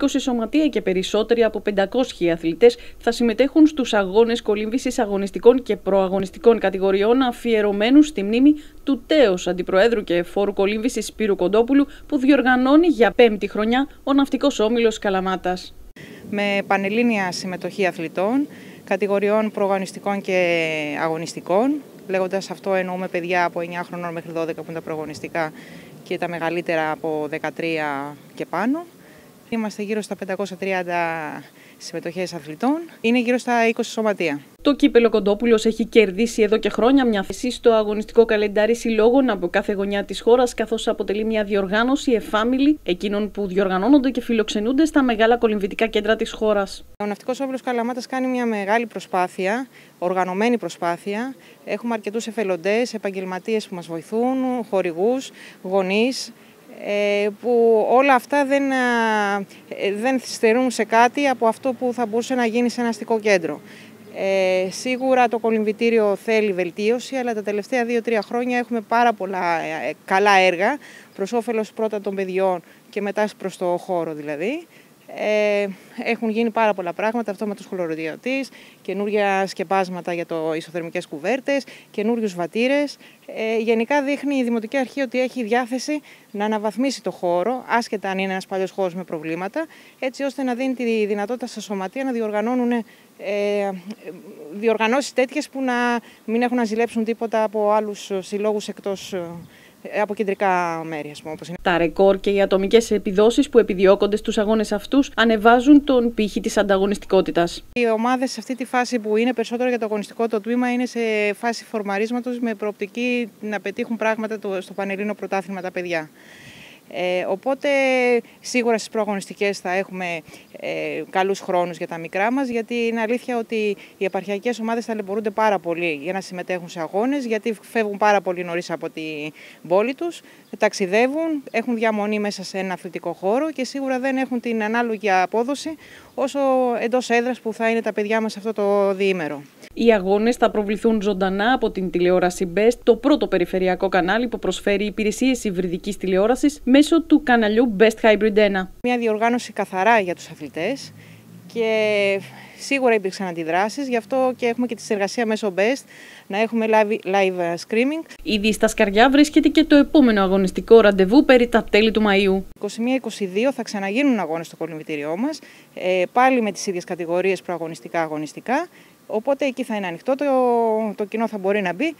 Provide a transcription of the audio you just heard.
20 σωματεία και περισσότεροι από 500 αθλητές θα συμμετέχουν στους αγώνες κολύμβησης αγωνιστικών και προαγωνιστικών κατηγοριών αφιερωμένους στη μνήμη του τέο Αντιπροέδρου και Φόρου Κολύμβησης Σπύρου Κοντόπουλου που διοργανώνει για πέμπτη χρονιά ο Ναυτικός Όμιλος Καλαμάτας. Με πανελλήνια συμμετοχή αθλητών, κατηγοριών προαγωνιστικών και αγωνιστικών. Λέγοντας αυτό, εννοούμε παιδιά από 9 χρονών μέχρι 12 που είναι τα προαγωνιστικά και τα μεγαλύτερα από 13 και πάνω. Είμαστε γύρω στα 530 συμμετοχές αθλητών. Είναι γύρω στα 20 σωματεία. Το κύπελο Κοντόπουλος έχει κερδίσει εδώ και χρόνια μια θέση στο αγωνιστικό καλεντάρι συλλόγων από κάθε γωνιά της χώρας, καθώς αποτελεί μια διοργάνωση εφάμιλη εκείνων που διοργανώνονται και φιλοξενούνται στα μεγάλα κολυμβητικά κέντρα της χώρας. Ο Ναυτικός Όμιλο Καλαμάτας κάνει μια μεγάλη προσπάθεια, οργανωμένη προσπάθεια. Έχουμε αρκετούς εθελοντές, επαγγελματίες που μας βοηθούν, χορηγούς, γονείς. Ε, που όλα αυτά δεν, ε, δεν στερούν σε κάτι από αυτό που θα μπορούσε να γίνει σε ένα αστικό κέντρο. Ε, σίγουρα το κολυμβητήριο θέλει βελτίωση, αλλά τα τελευταία δύο-τρία χρόνια έχουμε πάρα πολλά ε, καλά έργα προς όφελος πρώτα των παιδιών και μετά προς το χώρο δηλαδή. Ε, έχουν γίνει πάρα πολλά πράγματα, αυτό με το χλωροδιωτής, καινούργια σκεπάσματα για το ισοθερμικές κουβέρτες, καινούριους βατήρες. Ε, γενικά δείχνει η Δημοτική Αρχή ότι έχει διάθεση να αναβαθμίσει το χώρο, άσχετα αν είναι ένας παλιός χώρος με προβλήματα, έτσι ώστε να δίνει τη δυνατότητα στα σωματεία να διοργανώνουν ε, διοργανώσεις τέτοιες που να μην έχουν να ζηλέψουν τίποτα από άλλους συλλόγους εκτός ε, από κεντρικά μέρη, ας πούμε. είναι. Τα ρεκόρ και οι ατομικές επιδόσεις που επιδιώκονται στους αγώνες αυτούς ανεβάζουν τον πύχη της ανταγωνιστικότητας. Οι ομάδες σε αυτή τη φάση που είναι περισσότερο για το αγωνιστικό το τμήμα είναι σε φάση φορμαρίσματος με προοπτική να πετύχουν πράγματα στο Πανελλήνιο Πρωτάθλημα τα παιδιά. Ε, οπότε σίγουρα στις προαγωνιστικές θα έχουμε ε, καλούς χρόνους για τα μικρά μας γιατί είναι αλήθεια ότι οι επαρχιακές ομάδες ταλαιπωρούνται πάρα πολύ για να συμμετέχουν σε αγώνες γιατί φεύγουν πάρα πολύ νωρίς από την πόλη τους, ταξιδεύουν, έχουν διαμονή μέσα σε ένα αθλητικό χώρο και σίγουρα δεν έχουν την ανάλογη απόδοση όσο εντός έδρας που θα είναι τα παιδιά μας αυτό το διήμερο. Οι αγώνες θα προβληθούν ζωντανά από την τηλεόραση Best, το πρώτο περιφερειακό κανάλι που προσφέρει υπηρεσίες υβριδικής τηλεόρασης μέσω του καναλιού Best Hybrid 1. Μια διοργάνωση καθαρά για τους αθλητές και σίγουρα υπήρξαν αντιδράσεις, γι' αυτό και έχουμε και τη συνεργασία μέσω Best να έχουμε live, live streaming. Ήδη στα σκαριά βρίσκεται και το επόμενο αγωνιστικό ραντεβού περί τα τέλη του Μαΐου. 21-22 θα ξαναγίνουν αγώνες στο κολυμβητήριό μας, ε, πάλι με τις ίδιες κατηγορίες προαγωνιστικά-αγωνιστικά, οπότε εκεί θα είναι ανοιχτό, το, το κοινό θα μπορεί να μπει.